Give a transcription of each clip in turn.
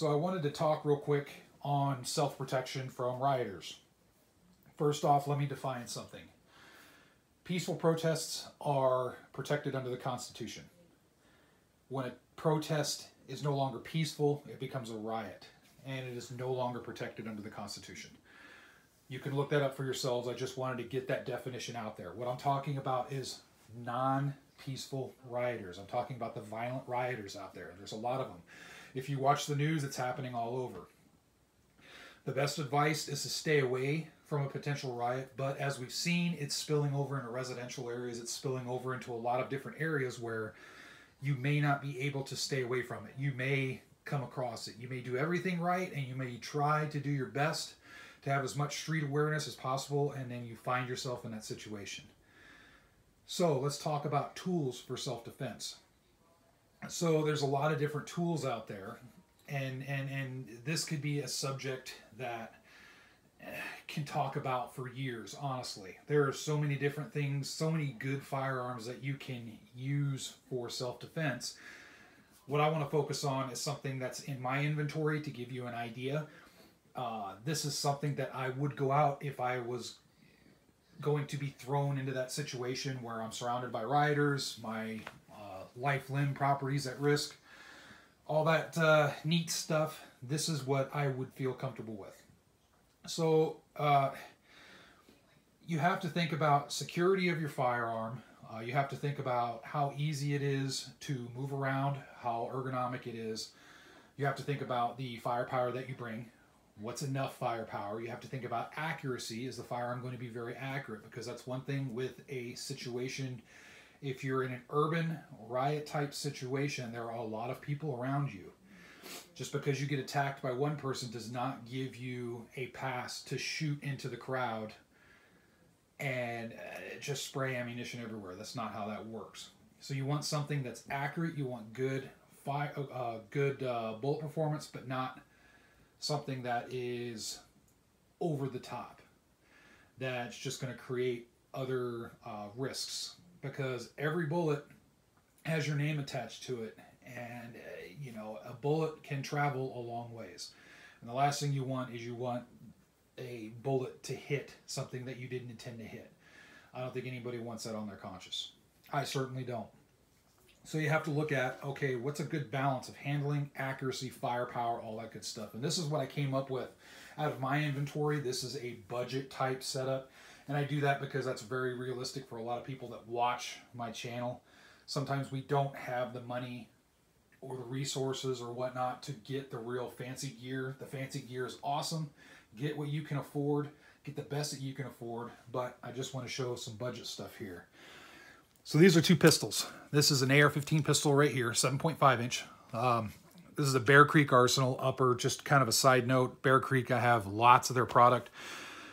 So I wanted to talk real quick on self-protection from rioters. First off, let me define something. Peaceful protests are protected under the Constitution. When a protest is no longer peaceful, it becomes a riot, and it is no longer protected under the Constitution. You can look that up for yourselves. I just wanted to get that definition out there. What I'm talking about is non peaceful rioters. I'm talking about the violent rioters out there. There's a lot of them. If you watch the news, it's happening all over. The best advice is to stay away from a potential riot, but as we've seen, it's spilling over into residential areas, it's spilling over into a lot of different areas where you may not be able to stay away from it. You may come across it. You may do everything right and you may try to do your best to have as much street awareness as possible, and then you find yourself in that situation. So let's talk about tools for self-defense. So there's a lot of different tools out there, and and and this could be a subject that eh, can talk about for years honestly. There are so many different things so many good firearms that you can use for self-defense. What i want to focus on is something that's in my inventory to give you an idea. Uh, this is something that i would go out if i was going to be thrown into that situation where i'm surrounded by rioters my life limb properties at risk all that uh, neat stuff this is what i would feel comfortable with so uh, you have to think about security of your firearm. Uh, you have to think about how easy it is to move around, how ergonomic it is. You have to think about the firepower that you bring. What's enough firepower? You have to think about accuracy. Is the firearm going to be very accurate? Because that's one thing with a situation. If you're in an urban riot type situation, there are a lot of people around you just because you get attacked by one person does not give you a pass to shoot into the crowd and uh, just spray ammunition everywhere. That's not how that works. So you want something that's accurate. You want good fire, uh, uh, good uh, bullet performance, but not something that is over the top. That's just going to create other uh, risks because every bullet has your name attached to it, and uh, you know, a bullet can travel a long ways. And the last thing you want is you want a bullet to hit something that you didn't intend to hit. I don't think anybody wants that on their conscience. I certainly don't. So you have to look at, okay, what's a good balance of handling, accuracy, firepower, all that good stuff. And this is what I came up with out of my inventory. This is a budget type setup. And I do that because that's very realistic for a lot of people that watch my channel. Sometimes we don't have the money or the resources or whatnot to get the real fancy gear. The fancy gear is awesome. Get what you can afford. Get the best that you can afford. But I just want to show some budget stuff here. So these are two pistols. This is an AR-15 pistol right here, 7.5 inch. Um, this is a Bear Creek Arsenal upper, just kind of a side note. Bear Creek, I have lots of their product.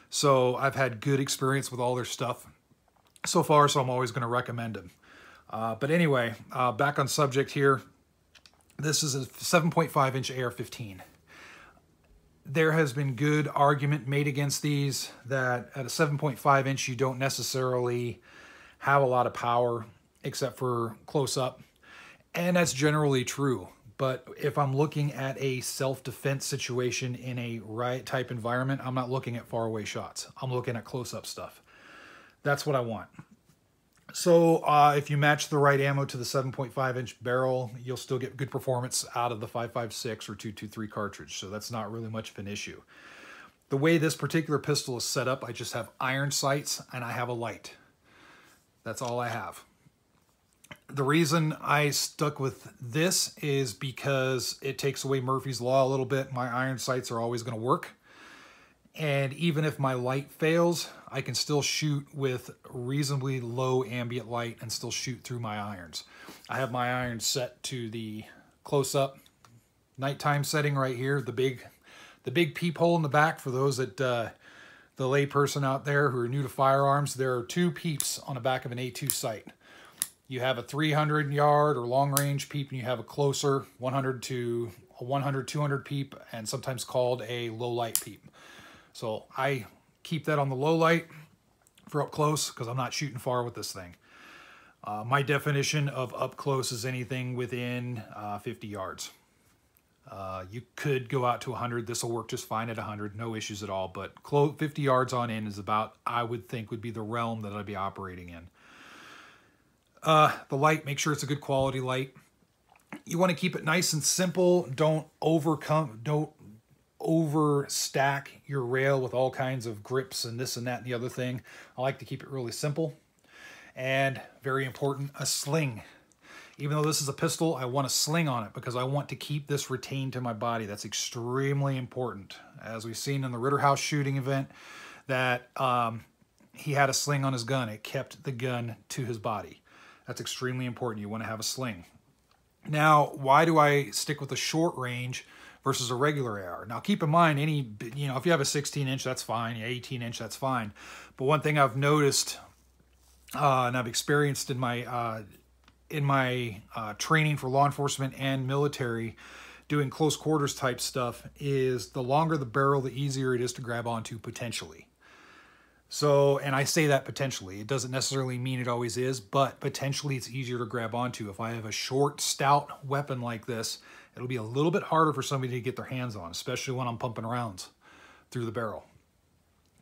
So I've had good experience with all their stuff so far, so I'm always going to recommend them. Uh, but anyway, uh, back on subject here. This is a 7.5 inch AR-15. There has been good argument made against these that at a 7.5 inch you don't necessarily have a lot of power except for close up. And that's generally true. But if I'm looking at a self-defense situation in a riot type environment, I'm not looking at faraway shots. I'm looking at close up stuff. That's what I want. So uh, if you match the right ammo to the 7.5 inch barrel, you'll still get good performance out of the 5.56 or 223 cartridge. So that's not really much of an issue. The way this particular pistol is set up, I just have iron sights and I have a light. That's all I have. The reason I stuck with this is because it takes away Murphy's Law a little bit. My iron sights are always going to work. And even if my light fails, I can still shoot with reasonably low ambient light and still shoot through my irons. I have my irons set to the close-up nighttime setting right here, the big the big peephole in the back for those that uh, the layperson out there who are new to firearms, there are two peeps on the back of an A2 sight. You have a 300 yard or long range peep and you have a closer 100 to a 100, 200 peep and sometimes called a low light peep. So I keep that on the low light for up close because I'm not shooting far with this thing. Uh, my definition of up close is anything within uh, 50 yards. Uh, you could go out to 100. This will work just fine at 100, no issues at all. But 50 yards on in is about, I would think, would be the realm that I'd be operating in. Uh, the light, make sure it's a good quality light. You want to keep it nice and simple. Don't overcome, don't over stack your rail with all kinds of grips and this and that and the other thing. I like to keep it really simple. And very important, a sling. Even though this is a pistol, I want a sling on it because I want to keep this retained to my body. That's extremely important. As we've seen in the Rittenhouse shooting event, that um, he had a sling on his gun. It kept the gun to his body. That's extremely important. You want to have a sling. Now, why do I stick with a short range versus a regular AR? Now, keep in mind, any you know, if you have a 16 inch, that's fine. 18 inch, that's fine. But one thing I've noticed uh, and I've experienced in my uh, in my uh, training for law enforcement and military doing close quarters type stuff is the longer the barrel, the easier it is to grab onto potentially. So, and I say that potentially. It doesn't necessarily mean it always is, but potentially it's easier to grab onto. If I have a short, stout weapon like this, it'll be a little bit harder for somebody to get their hands on, especially when I'm pumping rounds through the barrel.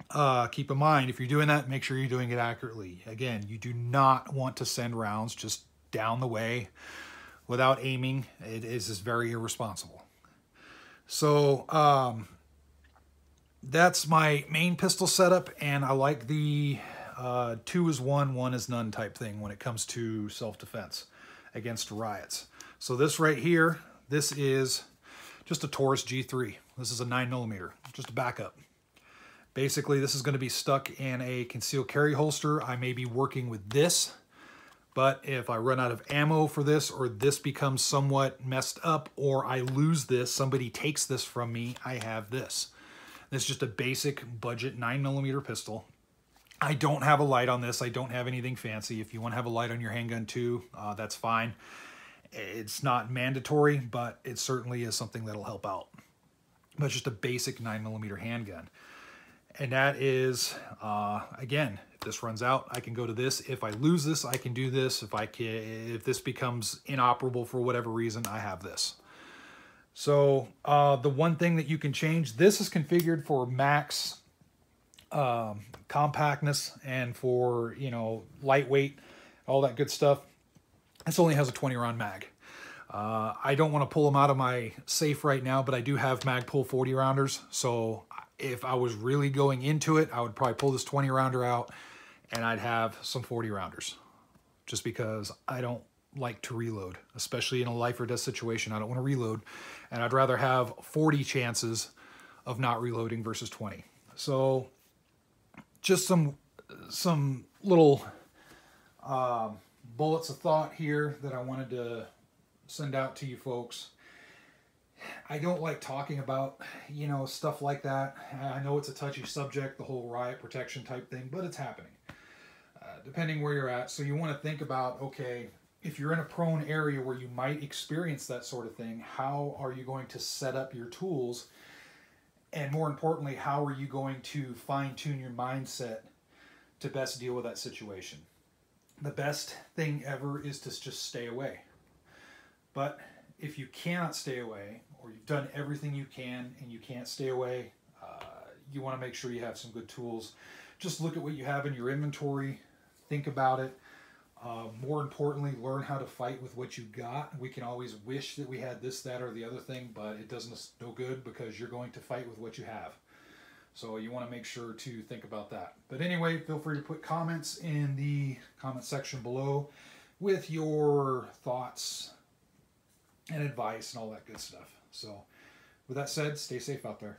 Uh, keep in mind, if you're doing that, make sure you're doing it accurately. Again, you do not want to send rounds just down the way without aiming. It is very irresponsible. So um, that's my main pistol setup, and I like the uh, two is one, one is none type thing when it comes to self-defense against riots. So this right here, this is just a Taurus G3. This is a 9 millimeter, just a backup. Basically, this is going to be stuck in a concealed carry holster. I may be working with this but if I run out of ammo for this or this becomes somewhat messed up or I lose this, somebody takes this from me, I have this. Is just a basic budget 9mm pistol. I don't have a light on this. I don't have anything fancy. If you want to have a light on your handgun too, uh, that's fine. It's not mandatory, but it certainly is something that'll help out. But just a basic 9mm handgun. And that is, uh, again, if this runs out, I can go to this. If I lose this, I can do this. If I can, if this becomes inoperable for whatever reason, I have this. So uh, the one thing that you can change, this is configured for max um, compactness and for, you know, lightweight, all that good stuff. This only has a 20 round mag. Uh, I don't want to pull them out of my safe right now, but I do have Magpul 40 rounders. So if I was really going into it, I would probably pull this 20 rounder out and I'd have some 40 rounders just because I don't like to reload, especially in a life or death situation. I don't want to reload and I'd rather have 40 chances of not reloading versus 20. So just some some little uh, bullets of thought here that I wanted to send out to you folks. I don't like talking about, you know, stuff like that. I know it's a touchy subject, the whole riot protection type thing, but it's happening depending where you're at. So you want to think about, okay, if you're in a prone area where you might experience that sort of thing, how are you going to set up your tools? And more importantly, how are you going to fine tune your mindset to best deal with that situation? The best thing ever is to just stay away. But if you cannot stay away, or you've done everything you can and you can't stay away, uh, you want to make sure you have some good tools. Just look at what you have in your inventory, think about it. Uh, more importantly, learn how to fight with what you got. We can always wish that we had this, that, or the other thing, but it doesn't no good because you're going to fight with what you have. So you want to make sure to think about that. But anyway, feel free to put comments in the comment section below with your thoughts and advice and all that good stuff. So with that said, stay safe out there.